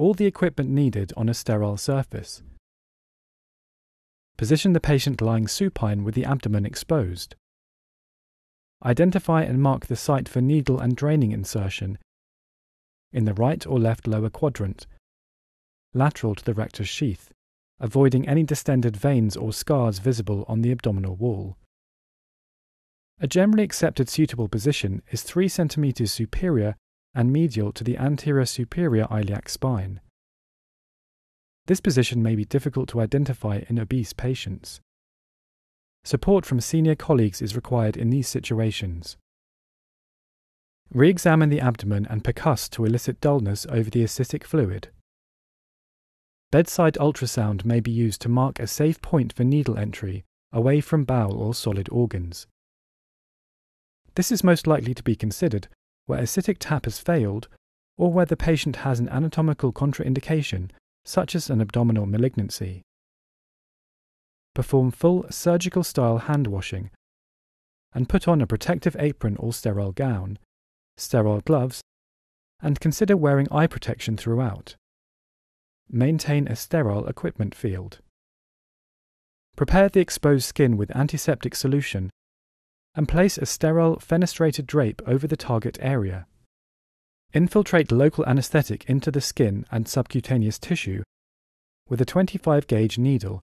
all the equipment needed on a sterile surface. Position the patient lying supine with the abdomen exposed. Identify and mark the site for needle and draining insertion in the right or left lower quadrant, lateral to the rectus sheath, avoiding any distended veins or scars visible on the abdominal wall. A generally accepted suitable position is 3 cm superior and medial to the anterior superior iliac spine. This position may be difficult to identify in obese patients. Support from senior colleagues is required in these situations. Re examine the abdomen and percuss to elicit dullness over the ascitic fluid. Bedside ultrasound may be used to mark a safe point for needle entry away from bowel or solid organs. This is most likely to be considered where ascitic tap has failed or where the patient has an anatomical contraindication such as an abdominal malignancy. Perform full surgical style hand washing and put on a protective apron or sterile gown, sterile gloves, and consider wearing eye protection throughout. Maintain a sterile equipment field. Prepare the exposed skin with antiseptic solution and place a sterile fenestrated drape over the target area. Infiltrate local anesthetic into the skin and subcutaneous tissue with a 25 gauge needle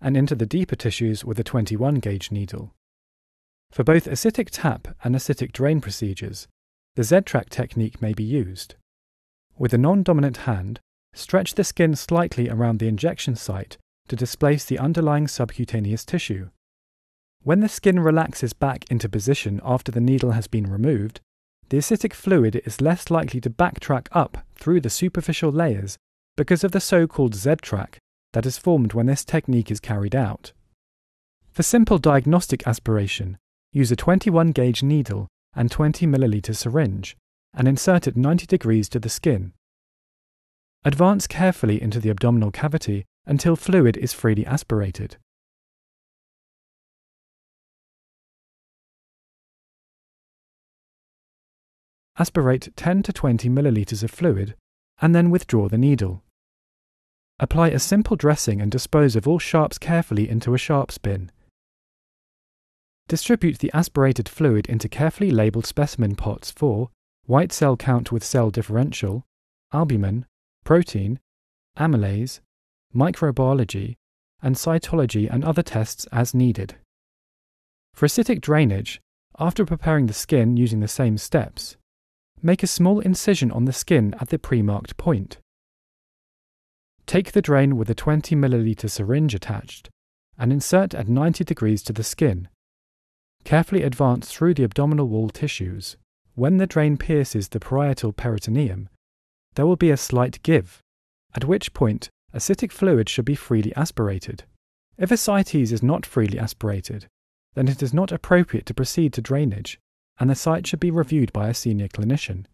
and into the deeper tissues with a 21 gauge needle. For both ascitic tap and ascitic drain procedures, the Z-track technique may be used. With a non-dominant hand, stretch the skin slightly around the injection site to displace the underlying subcutaneous tissue. When the skin relaxes back into position after the needle has been removed, the ascitic fluid is less likely to backtrack up through the superficial layers because of the so called Z track that is formed when this technique is carried out. For simple diagnostic aspiration, use a 21 gauge needle and 20 milliliter syringe and insert it 90 degrees to the skin. Advance carefully into the abdominal cavity until fluid is freely aspirated. Aspirate 10 to 20 milliliters of fluid and then withdraw the needle. Apply a simple dressing and dispose of all sharps carefully into a sharps bin. Distribute the aspirated fluid into carefully labeled specimen pots for white cell count with cell differential, albumin, protein, amylase, microbiology, and cytology and other tests as needed. For ascitic drainage, after preparing the skin using the same steps, make a small incision on the skin at the pre-marked point. Take the drain with a 20 milliliter syringe attached and insert at 90 degrees to the skin. Carefully advance through the abdominal wall tissues. When the drain pierces the parietal peritoneum, there will be a slight give, at which point ascitic fluid should be freely aspirated. If ascites is not freely aspirated, then it is not appropriate to proceed to drainage and the site should be reviewed by a senior clinician.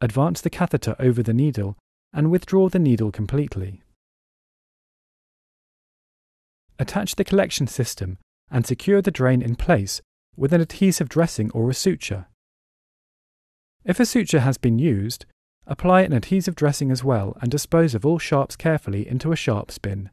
Advance the catheter over the needle and withdraw the needle completely. Attach the collection system and secure the drain in place with an adhesive dressing or a suture. If a suture has been used, apply an adhesive dressing as well and dispose of all sharps carefully into a sharps bin.